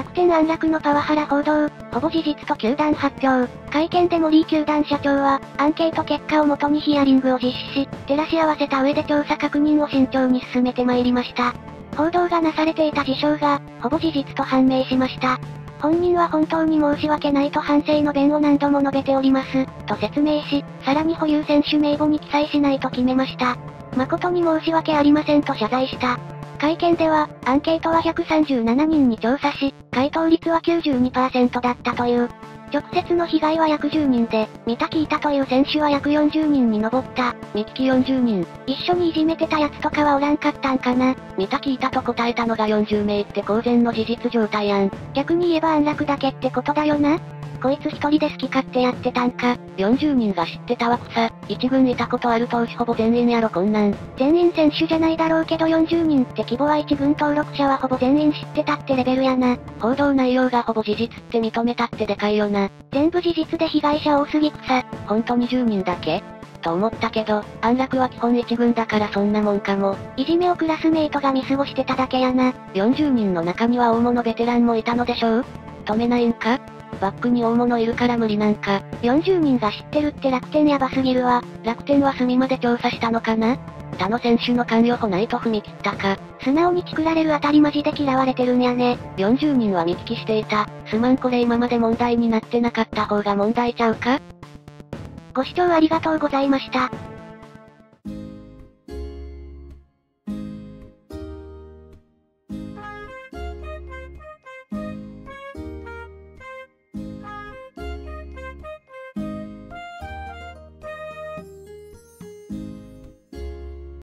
楽天安楽のパワハラ報道、ほぼ事実と球団発表。会見で森球団社長は、アンケート結果をもとにヒアリングを実施し、照らし合わせた上で調査確認を慎重に進めてまいりました。報道がなされていた事象が、ほぼ事実と判明しました。本人は本当に申し訳ないと反省の弁を何度も述べております、と説明し、さらに保有選手名簿に記載しないと決めました。誠に申し訳ありませんと謝罪した。会見では、アンケートは137人に調査し、回答率は92%だったという。直接の被害は約10人で、見た聞いたという選手は約40人に上った。見聞き40人。一緒にいじめてたやつとかはおらんかったんかな。見た聞いたと答えたのが40名って公然の事実状態やん。逆に言えば安楽だけってことだよな。こいつ一人で好き勝手やってたんか。40人が知ってたわくさ。一軍いたことある投手ほぼ全員やろこんなん。全員選手じゃないだろうけど40人って規模は一軍登録者はほぼ全員知ってたってレベルやな。報道内容がほぼ事実って認めたってでかいよな。全部事実で被害者多すぎくさ。ほんと20人だけ？と思ったけど、安楽は基本一軍だからそんなもんかも。いじめをクラスメイトが見過ごしてただけやな。40人の中には大物ベテランもいたのでしょう？止めないんか？バックに大物いるから無理なんか。40人が知ってるって楽天やばすぎるわ。楽天は隅まで調査したのかな？他の選手の関与法ないと踏み切ったか。素直にチクられるあたりマジで嫌われてるんやね。40人は見聞きしていた。すまんこれ今まで問題になってなかった方が問題ちゃうか？ご視聴ありがとうございました。